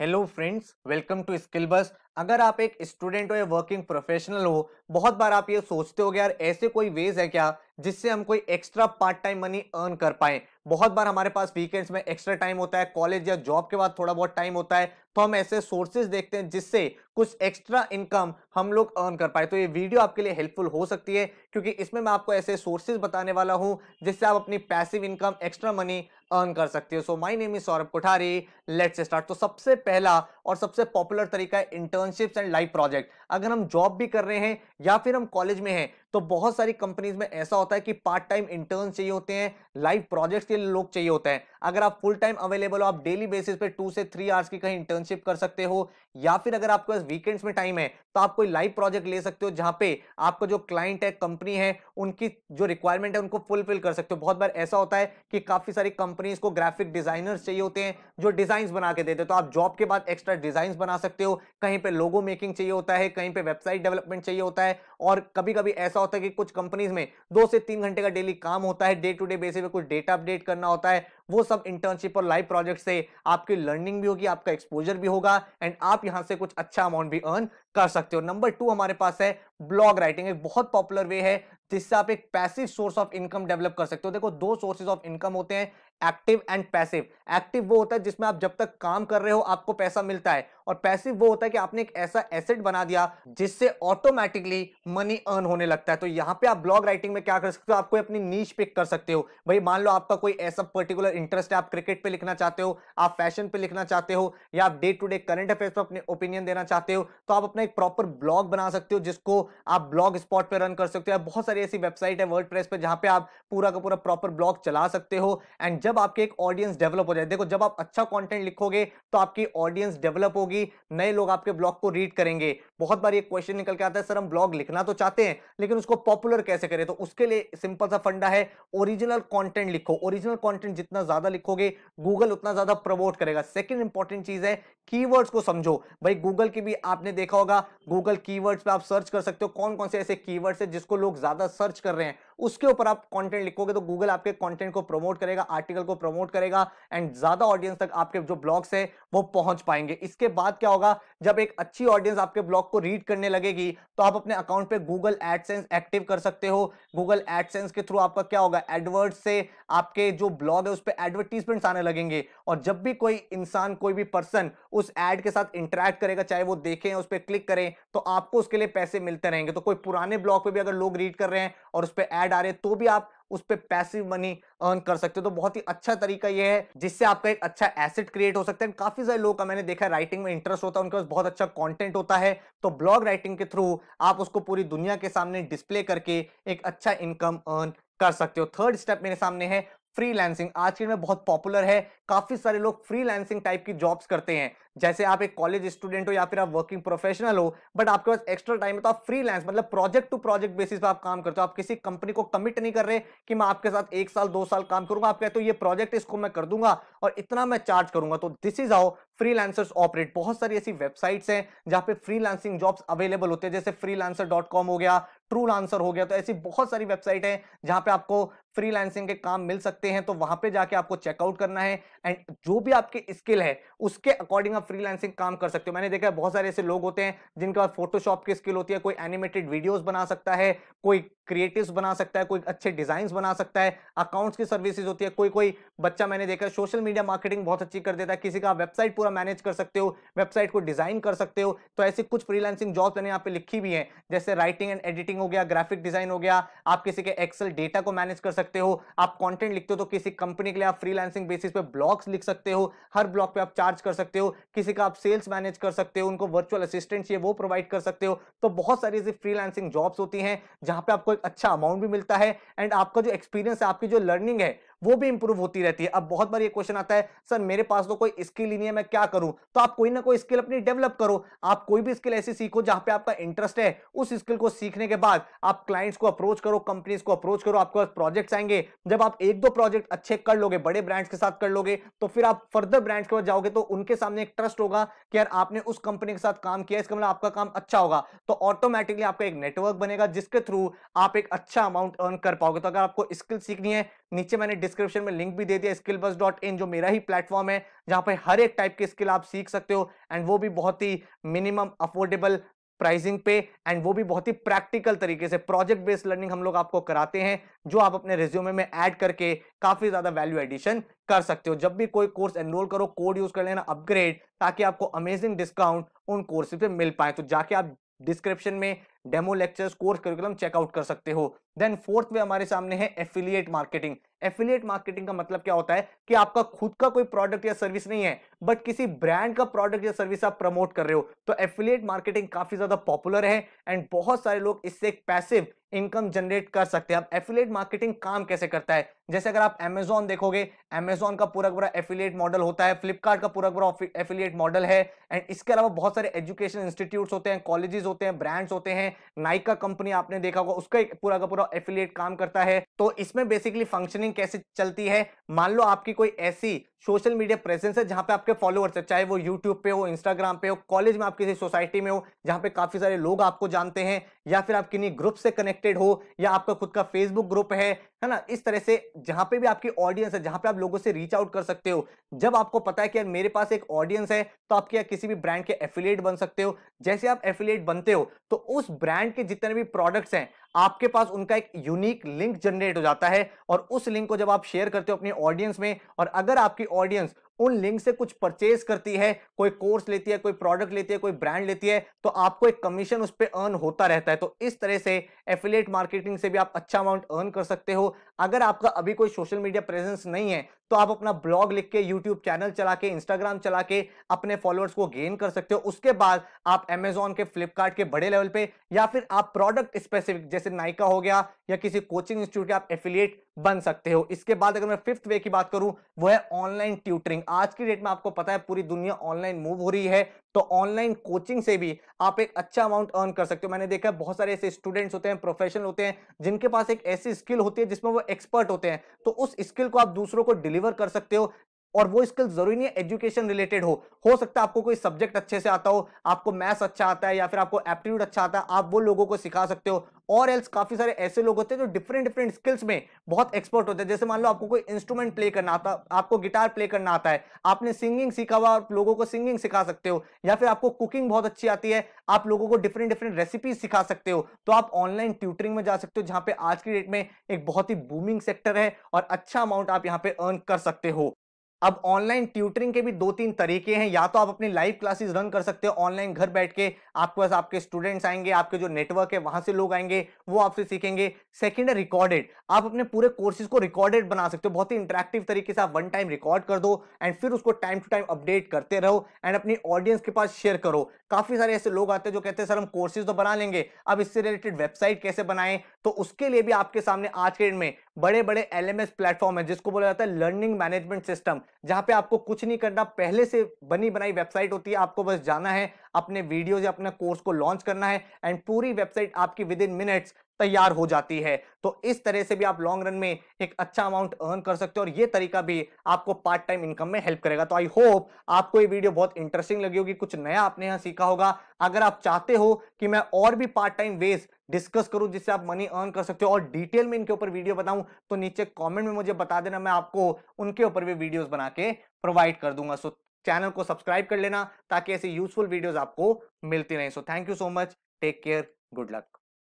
Hello friends welcome to skill बस अगर आप एक स्टूडेंट हो या वर्किंग प्रोफेशनल हो, बहुत बार आप ये सोचते हो यार, ऐसे कोई वेज है क्या जिससे हम कोई extra part time money earn कर पाए? बहुत बार हमारे पास वीकेंड्स में एक्स्ट्रा टाइम होता है कॉलेज या जॉब के बाद थोड़ा बहुत टाइम होता है तो हम ऐसे सोर्सेज देखते हैं जिससे कुछ एक्स्ट्रा इनकम हम लोग अर्न कर पाए। तो ये वीडियो आपके लिए हेल्पफुल हो सकती है, क्योंकि इसमें मैं आपको ऐसे सोर्सेज बताने वाला हूँ जिससे आप अपनी passive income extra money earn कर सकते हो। So my name is Saurabh Kothari. Let's start तो सबसे पहला और सबसे पॉपुलर तरीका है इंटर्नशिप्स एंड लाइव प्रोजेक्ट अगर हम जॉब भी कर रहे हैं या फिर हम कॉलेज में हैं तो बहुत सारी कंपनीज़ में ऐसा होता है कि पार्ट टाइम इंटर्न चाहिए होते हैं लाइव प्रोजेक्ट्स के लिए लोग चाहिए होते हैं। अगर आप फुल टाइम अवेलेबल हो, आप डेली बेसिस पे टू से थ्री आवर्स की कहीं इंटर्नशिप कर सकते हो, या फिर अगर आपके पास वीकेंड्स में टाइम है तो आप कोई लाइव प्रोजेक्ट ले सकते हो, जहाँ पे आपका जो क्लाइंट है कंपनी है, उनकी जो रिक्वायरमेंट है, उनको फुलफिल कर सकते हो। बहुत बार ऐसा होता है कि काफ़ी सारी कंपनीज़ को ग्राफिक डिजाइनर्स चाहिए होते हैं, जो डिज़ाइन बना के देते तो आप जॉब के बाद एक्स्ट्रा डिज़ाइन बना सकते हो, कहीं पे लोगो मेकिंग चाहिए होता है, कहीं पे वेबसाइट डेवलपमेंट चाहिए होता है और कभी कभी ऐसा होता है कि कुछ कंपनीज़ में दो से तीन घंटे का डेली काम होता है डे टू डे बेसिस पे कुछ डेटा अपडेट करना होता है, वो सब इंटर्नशिप और लाइव प्रोजेक्ट से आपकी लर्निंग भी होगी, आपका एक्सपोजर भी होगा एंड आप यहाँ से कुछ अच्छा अमाउंट भी अर्न कर सकते हो। नंबर टू हमारे पास है ब्लॉग राइटिंग एक बहुत पॉपुलर वे है जिससे आप एक passive source of income develop कर सकते हो। देखो, दो सोर्सेज ऑफ़ इनकम होते हैं एक्टिव एंड पैसिव एक्टिव वो होता है जिसमें आप जब तक काम कर रहे हो, आपको पैसा मिलता है। और पैसिव वो होता है कि आपने एक ऐसा एसेट बना दिया जिससे ऑटोमेटिकली मनी अर्न होने लगता है। तो यहाँ पे आप ब्लॉग राइटिंग में क्या कर सकते हो? आप कोई अपनी नीच पिक कर सकते हो। भाई, मान लो आपका कोई ऐसा पर्टिकुलर इंटरेस्ट है, आप क्रिकेट पे लिखना चाहते हो, आप फ़ैशन पे लिखना चाहते हो, या आप day to day current affairs पे अपने ओपिनियन देना चाहते हो तो आप अपना एक प्रॉपर ब्लॉग बना सकते हो, जिसको आप ब्लॉग स्पॉट पर रन कर सकते हो। बहुत सारी ऐसी वेबसाइट है वर्ड पर जहाँ पे आप पूरा का पूरा प्रॉपर ब्लॉग चला सकते हो। एंड जब आपके एक ऑडियंस डेवलप हो जाए, देखो, जब आप अच्छा कंटेंट लिखोगे तो आपकी ऑडियंस डेवलप होगी। नए लोग आपके ब्लॉग को रीड करेंगे। बहुत बार ये क्वेश्चन निकल के आता है, सर, हम ब्लॉग लिखना तो चाहते हैं, लेकिन उसको पॉपुलर कैसे करें? तो उसके लिए सिंपल सा फंडा है ओरिजिनल कंटेंट लिखो। ओरिजिनल कंटेंट जितना ज़्यादा लिखोगे गूगल उतना ज़्यादा प्रमोट करेगा। सेकंड इंपॉर्टेंट चीज़ है कीवर्ड्स को समझो। भाई गूगल की भी आपने देखा होगा गूगल कीवर्ड्स पे आप सर्च कर सकते हो। कौन कौन से ऐसे कीवर्ड्स है जिसको लोग ज़्यादा सर्च कर रहे हैं? उसके ऊपर आप कंटेंट लिखोगे तो गूगल आपके कंटेंट को प्रमोट करेगा आर्टिकल को प्रमोट करेगा एंड ज़्यादा ऑडियंस तक आपके जो ब्लॉग्स है, वो पहुँच पाएँगे। इसके बाद क्या होगा? जब एक अच्छी ऑडियंस आपके ब्लॉग को रीड करने लगेगी तो आप अपने अकाउंट पे गूगल एडसेंस एक्टिव कर सकते हो। गूगल एडसेंस के थ्रू आपका क्या होगा? एडवर्ड से आपके जो ब्लॉग है, उस पर एडवर्टीजमेंट्स आने लगेंगे। और जब भी कोई इंसान, कोई भी पर्सन उस एड के साथ इंटरेक्ट करेगा, चाहे वो देखें, उस पर क्लिक करें तो आपको उसके लिए पैसे मिलते रहेंगे। तो कोई पुराने ब्लॉग पे भी अगर लोग रीड कर रहे हैं और उस पर एड आ रहे हैं तो भी आप उस पर पैसिव मनी अर्न कर सकते हो। तो बहुत ही अच्छा तरीका ये है, जिससे आपका एक अच्छा एसेट क्रिएट हो सकता है। काफ़ी सारे लोग का मैंने देखा राइटिंग में इंटरेस्ट होता है, उनके पास बहुत अच्छा कंटेंट होता है। तो ब्लॉग राइटिंग के थ्रू आप उसको पूरी दुनिया के सामने डिस्प्ले करके एक अच्छा इनकम अर्न कर सकते हो। थर्ड स्टेप मेरे सामने है फ्रीलांसिंग आज के में बहुत पॉपुलर है। काफ़ी सारे लोग फ्रीलांसिंग टाइप की जॉब्स करते हैं। जैसे आप एक कॉलेज स्टूडेंट हो या फिर आप वर्किंग प्रोफेशनल हो बट आपके पास एक्स्ट्रा टाइम है तो आप फ्रीलांस मतलब प्रोजेक्ट टू प्रोजेक्ट बेसिस पे आप काम करते हो। आप किसी कंपनी को कमिट नहीं कर रहे कि मैं आपके साथ एक साल, दो साल काम करूँगा। आप कहते हो, ये प्रोजेक्ट इसको मैं कर दूँगा और इतना मैं चार्ज करूँगा। तो this is how freelancers operate बहुत सारी ऐसी वेबसाइट्स हैं जहाँ पे फ्रीलांसिंग जॉब्स अवेलेबल होते हैं। जैसे फ्रीलांसर हो गया ट्रू लांसर हो गया तो ऐसी बहुत सारी वेबसाइट है जहाँ पे आपको फ्रीलांसिंग के काम मिल सकते हैं तो वहाँ पे जाके आपको चेकआउट करना है एंड जो भी आपकी स्किल है, उसके अकॉर्डिंग आप फ्रीलांसिंग काम कर सकते हो। मैंने देखा बहुत सारे ऐसे लोग होते हैं, जिनके पास फोटोशॉप की स्किल होती है, कोई एनिमेटेड वीडियोस बना सकता है, कोई क्रिएटिव्स बना सकता है, कोई अच्छे डिज़ाइन बना सकता है अकाउंट्स की सर्विसेज़ होती है, कोई कोई बच्चा मैंने देखा सोशल मीडिया मार्केटिंग बहुत अच्छी कर देता है, किसी का वेबसाइट पूरा मैनेज कर सकते हो वेबसाइट को डिज़ाइन कर सकते हो तो ऐसी कुछ फ्रीलांसिंग जॉब मैंने यहाँ पे लिखी भी है, जैसे राइटिंग एंड एडिटिंग हो गया ग्राफिक डिज़ाइन हो गया, आप किसी के एक्सेल डेटा को मैनेज कर सकते हो। आप कंटेंट लिखते हो तो किसी कंपनी के लिए आप फ्रीलांसिंग बेसिस पे ब्लॉग्स लिख सकते हो। हर ब्लॉग पे आप चार्ज कर सकते हो। किसी का आप सेल्स मैनेज कर सकते हो। उनको वर्चुअल असिस्टेंट ये वो प्रोवाइड कर सकते हो। तो बहुत सारी ऐसी फ्रीलांसिंग जॉब्स होती हैं, जहाँ पे आपको एक अच्छा अमाउंट भी मिलता है। एंड आपका जो एक्सपीरियंस है, आपकी जो लर्निंग है वो भी इंप्रूव होती रहती है। अब बहुत बार ये क्वेश्चन आता है, सर, मेरे पास तो कोई स्किल ही नहीं है, मैं क्या करूँ? तो आप कोई ना कोई स्किल अपनी डेवलप करो। आप कोई भी स्किल ऐसी सीखो जहाँ पे आपका इंटरेस्ट है, उस स्किल को सीखने के बाद आप क्लाइंट्स को अप्रोच करो कंपनीज़ को अप्रोच करो, आपके पास प्रोजेक्ट्स आएँगे। जब आप एक दो प्रोजेक्ट अच्छे कर लोगे, बड़े ब्रांड्स के साथ कर लोगे तो फिर आप फर्दर ब्रांड्स के पास जाओगे तो उनके सामने एक ट्रस्ट होगा कि यार, आपने उस कंपनी के साथ काम किया, इसका मतलब आपका काम अच्छा होगा। तो ऑटोमेटिकली आपका एक नेटवर्क बनेगा, जिसके थ्रू आप एक अच्छा अमाउंट अर्न कर पाओगे। तो अगर आपको स्किल सीखनी है, नीचे मैंने डिस्क्रिप्शन में लिंक भी दे दिया स्किल बस डॉट इन जो मेरा ही प्लेटफॉर्म है, जहाँ पे हर एक टाइप की स्किल आप सीख सकते हो एंड वो भी बहुत ही मिनिमम अफोर्डेबल प्राइसिंग पे एंड वो भी बहुत ही प्रैक्टिकल तरीके से प्रोजेक्ट बेस्ड लर्निंग हम लोग आपको कराते हैं, जो आप अपने रिज्यूमे में ऐड करके काफ़ी ज़्यादा वैल्यू एडिशन कर सकते हो। जब भी कोई कोर्स एनरोल करो कोड यूज़ कर लेना अपग्रेड ताकि आपको अमेजिंग डिस्काउंट उन कोर्सेज पे मिल पाए। तो जाके आप डिस्क्रिप्शन में demo lectures course curriculum check out कर सकते हो। देन फोर्थ वे हमारे सामने है एफिलिएट मार्केटिंग एफिलिएट मार्केटिंग का मतलब क्या होता है कि आपका खुद का कोई प्रोडक्ट या सर्विस नहीं है बट किसी ब्रांड का प्रोडक्ट या सर्विस आप प्रमोट कर रहे हो। तो एफिलिएट मार्केटिंग काफ़ी ज़्यादा पॉपुलर है एंड बहुत सारे लोग इससे एक पैसिव इनकम जनरेट कर सकते हैं। अब एफिलिएट मार्केटिंग काम कैसे करता है? जैसे अगर आप एमेजॉन देखोगे एमेजॉन का पूरा पूरा एफिलिएट मॉडल होता है फ्लिपकार्ट का पूरा पूरा एफिलिएट मॉडल है एंड इसके अलावा बहुत सारे एजुकेशन इंस्टीट्यूट होते हैं कॉलेजेस होते हैं ब्रांड्स होते हैं नाइका कंपनी आपने देखा होगा, उसका एक पूरा का पूरा एफिलिएट काम करता है। तो इसमें बेसिकली फंक्शनिंग कैसे चलती है? मान लो आपकी कोई ऐसी सोशल मीडिया प्रेजेंस है, जहाँ पे आपके फॉलोअर्स है, चाहे वो यूट्यूब पे हो इंस्टाग्राम पे हो कॉलेज में आप किसी सोसाइटी में हो, जहाँ पे काफ़ी सारे लोग आपको जानते हैं, या फिर आप किन्हीं ग्रुप से कनेक्टेड हो, या आपका खुद का फेसबुक ग्रुप है है ना? इस तरह से जहाँ पे भी आपकी ऑडियंस है, जहाँ पे आप लोगों से रीच आउट कर सकते हो। जब आपको पता है कि यार मेरे पास एक ऑडियंस है तो आप क्या किसी भी ब्रांड के एफिलिएट बन सकते हो। जैसे आप एफिलिएट बनते हो तो उस ब्रांड के जितने भी प्रोडक्ट्स हैं आपके पास उनका एक यूनिक लिंक जनरेट हो जाता है और उस लिंक को जब आप शेयर करते हो अपनी ऑडियंस में और अगर आपकी ऑडियंस उन लिंक से कुछ परचेज करती है, कोई कोर्स लेती है, कोई प्रोडक्ट लेती है, कोई ब्रांड लेती है तो आपको एक कमीशन उस पर अर्न होता रहता है। तो इस तरह से एफिलेट मार्केटिंग से भी आप अच्छा अमाउंट अर्न कर सकते हो। अगर आपका अभी कोई सोशल मीडिया प्रेजेंस नहीं है तो आप अपना ब्लॉग लिख के यूट्यूब चैनल चला के इंस्टाग्राम चला के अपने फॉलोअर्स को गेन कर सकते हो। उसके बाद आप एमेजॉन के फ्लिपकार्ट के बड़े लेवल पे या फिर आप प्रोडक्ट स्पेसिफिक जैसे नाइका हो गया या किसी कोचिंग इंस्टीट्यूट के आप एफिलिएट बन सकते हो। इसके बाद अगर मैं फिफ्थ वे की बात करूँ, वो है ऑनलाइन ट्यूटरिंग आज की डेट में आपको पता है, पूरी दुनिया ऑनलाइन मूव हो रही है। तो ऑनलाइन कोचिंग से भी आप एक अच्छा अमाउंट अर्न कर सकते हो। मैंने देखा बहुत सारे ऐसे स्टूडेंट्स होते हैं, प्रोफेशनल होते हैं, जिनके पास एक ऐसी स्किल होती है जिसमें वो एक्सपर्ट होते हैं। तो उस स्किल को आप दूसरों को डिलीवर कर सकते हो और वो स्किल ज़रूरी नहीं है एजुकेशन रिलेटेड हो। हो सकता है आपको कोई सब्जेक्ट अच्छे से आता हो, आपको मैथ्स अच्छा आता है या फिर आपको एप्टीट्यूड अच्छा आता है, आप वो लोगों को सिखा सकते हो। और एल्स काफ़ी सारे ऐसे लोग होते हैं जो डिफरेंट डिफरेंट स्किल्स में बहुत एक्सपर्ट होते हैं। जैसे मान लो आपको कोई इंस्ट्रूमेंट प्ले करना आता, आपको गिटार प्ले करना आता है, आपने सिंगिंग सीखा हुआ आप लोगों को सिंगिंग सिखा सकते हो। या फिर आपको कुकिंग बहुत अच्छी आती है, आप लोगों को डिफरेंट डिफरेंट रेसिपीज़ सिखा सकते हो। तो आप ऑनलाइन ट्यूटरिंग में जा सकते हो, जहाँ पे आज की डेट में एक बहुत ही बूमिंग सेक्टर है और अच्छा अमाउंट आप यहाँ पे अर्न कर सकते हो। अब ऑनलाइन ट्यूटरिंग के भी दो तीन तरीके हैं। या तो आप अपनी लाइव क्लासेस रन कर सकते हो ऑनलाइन घर बैठ के। आपके पास आपके स्टूडेंट्स आएँगे, आपके जो नेटवर्क है, वहाँ से लोग आएँगे, वो आपसे सीखेंगे। सेकंड है रिकॉर्डेड आप अपने पूरे कोर्सेज को रिकॉर्डेड बना सकते हो। बहुत ही इंटरेक्टिव तरीके से आप वन टाइम रिकॉर्ड कर दो एंड फिर उसको टाइम टू टाइम अपडेट करते रहो एंड अपनी ऑडियंस के पास शेयर करो। काफ़ी सारे ऐसे लोग आते हैं जो कहते हैं, सर, हम कोर्सेज तो बना लेंगे। अब इससे रिलेटेड वेबसाइट कैसे बनाएँ? तो उसके लिए भी आपके सामने आज के डेट में बड़े बड़े एलएमएस प्लेटफॉर्म है, जिसको बोला जाता है लर्निंग मैनेजमेंट सिस्टम जहाँ पे आपको कुछ नहीं करना, पहले से बनी बनाई वेबसाइट होती है, आपको बस जाना है, अपने वीडियोज़ या अपने कोर्स को लॉन्च करना है, एंड पूरी वेबसाइट आपकी विद इन मिनट्स तैयार हो जाती है। तो इस तरह से भी आप लॉन्ग रन में एक अच्छा अमाउंट अर्न कर सकते हो और ये तरीका भी आपको पार्ट टाइम इनकम में हेल्प करेगा। तो आई होप आपको ये वीडियो बहुत इंटरेस्टिंग लगी होगी, कुछ नया आपने यहाँ सीखा होगा। अगर आप चाहते हो कि मैं और भी पार्ट टाइम वेज डिस्कस करूँ जिससे आप मनी अर्न कर सकते हो और डिटेल में इनके ऊपर वीडियो बताऊँ तो नीचे कमेंट में मुझे बता देना, मैं आपको उनके ऊपर भी वीडियोस बना के प्रोवाइड कर दूँगा। सो चैनल को सब्सक्राइब कर लेना ताकि ऐसी यूजफुल वीडियोस आपको मिलती रहे। So thank you so much take care good luck